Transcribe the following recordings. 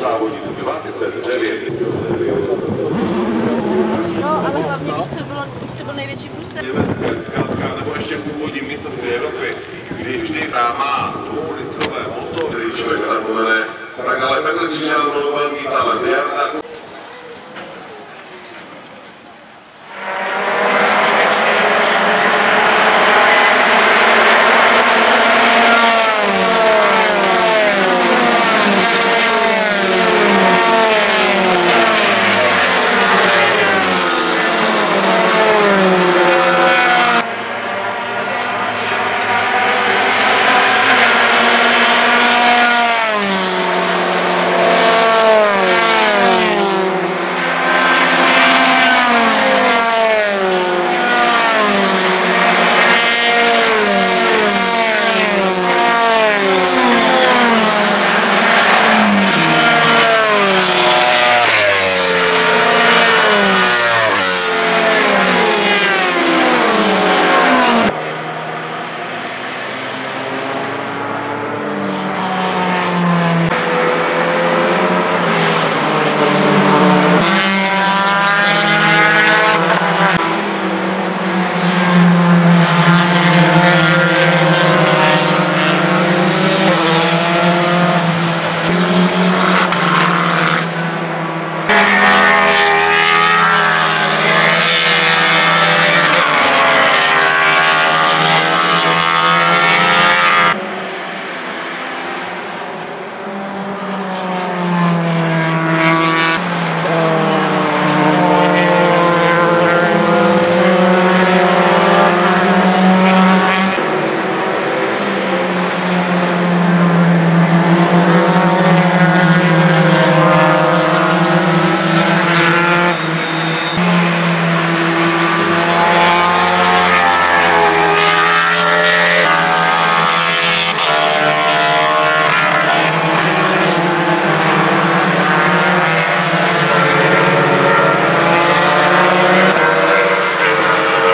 závodit 29. No, ale hlavně víš, co bylo, víš, co byl největší průser? Zkrátka, nebo ještě původní mistrovství Evropy, kdy vždy má dvoulitrové motory, člověk zapomene, tak ale Petr Cíňan byl velký talent.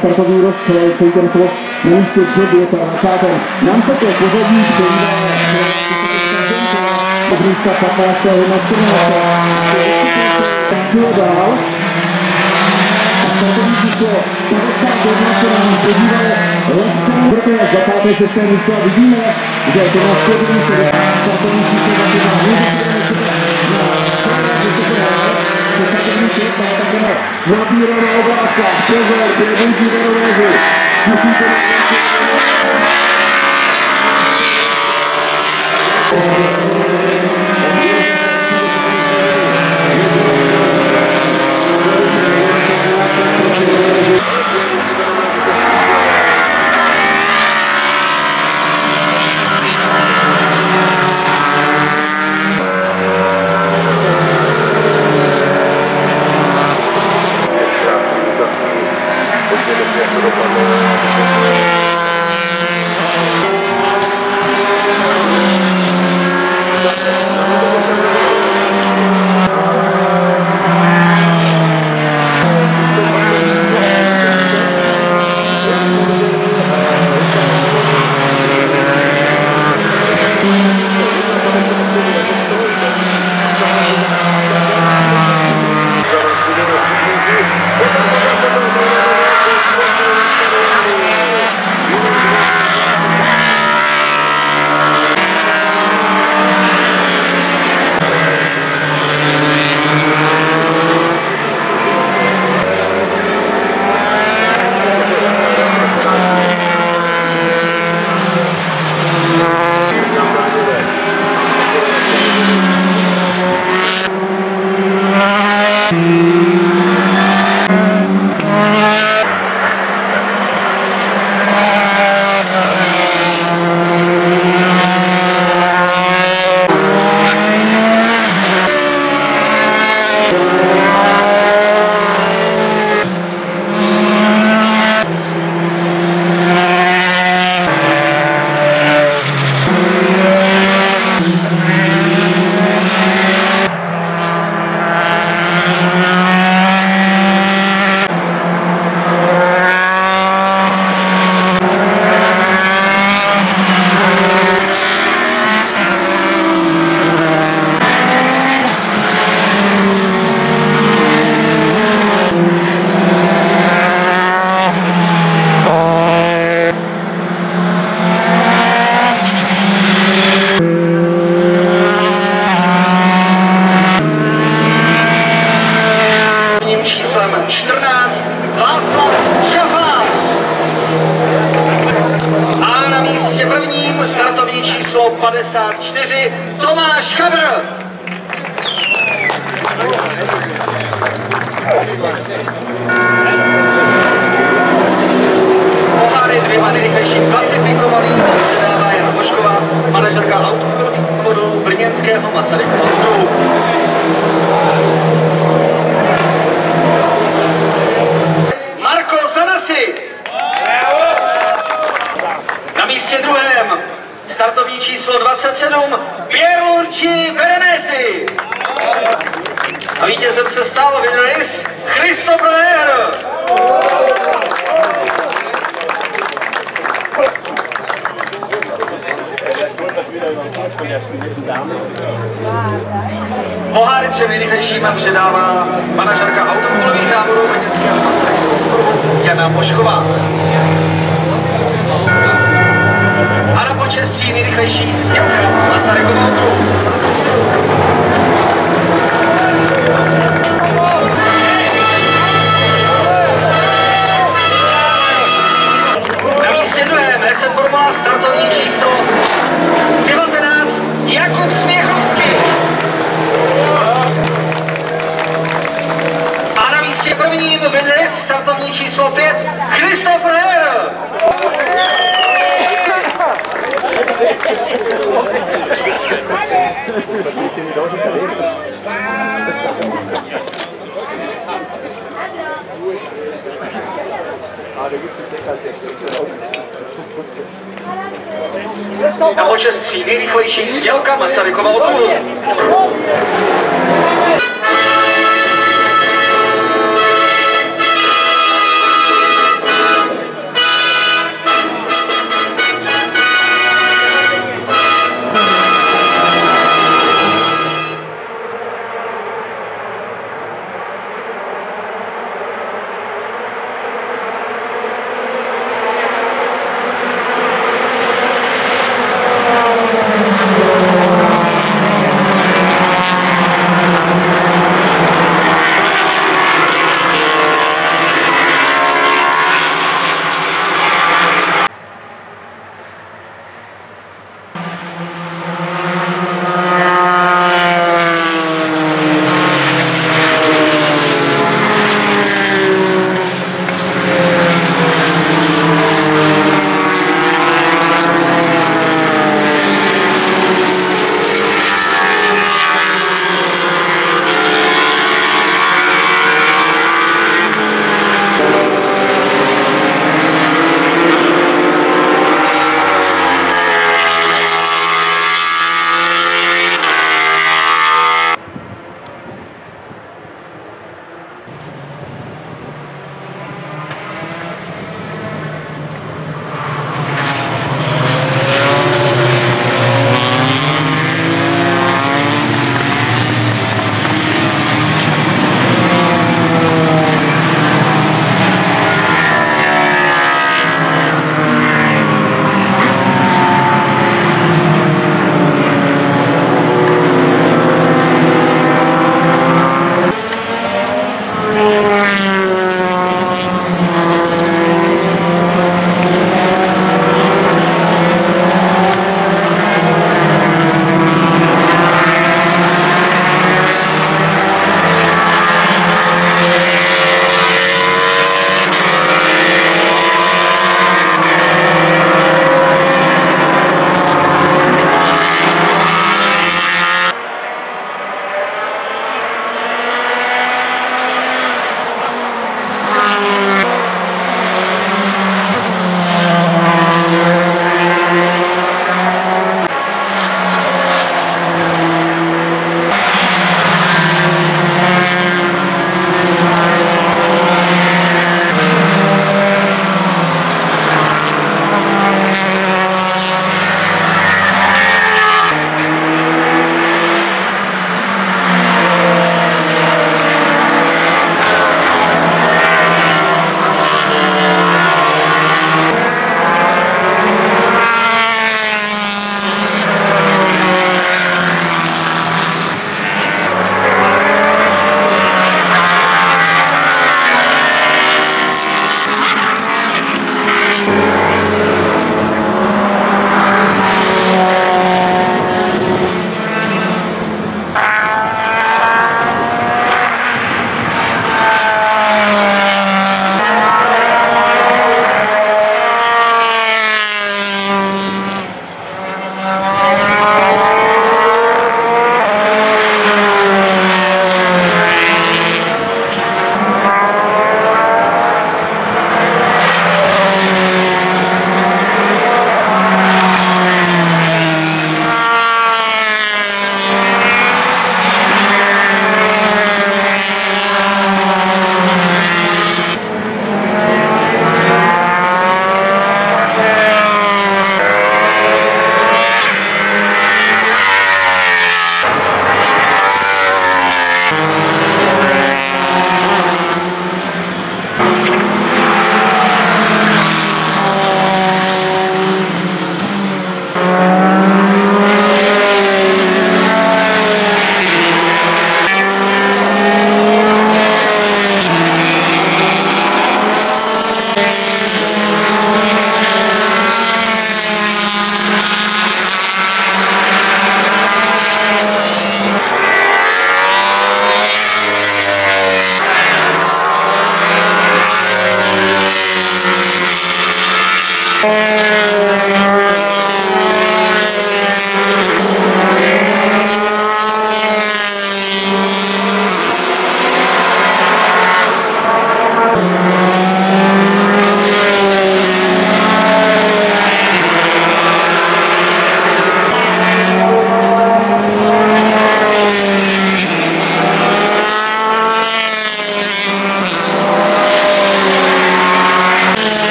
Startovní rozstřel, celý ten kolo na místě 9 a 20. Nám se to pořadí přijde z místa 15. na 14. dál. A startovní číslo 51 se nám podívalo lehce, protože zatáté šesté místo a vidíme, že to na schodní se startovní la birra robatta, Cesare, Luigi Veronese. Obvodů brněnského Masarykova vzduchu. Marko nejrychlejším předává manažerka automobilových závodů brněnského okruhu Jana Mošková. A na počest tří nejrychlejší sněmka Masarykova okruhu. Na počest tří nejrychlejší znělka Masarykova okruhu.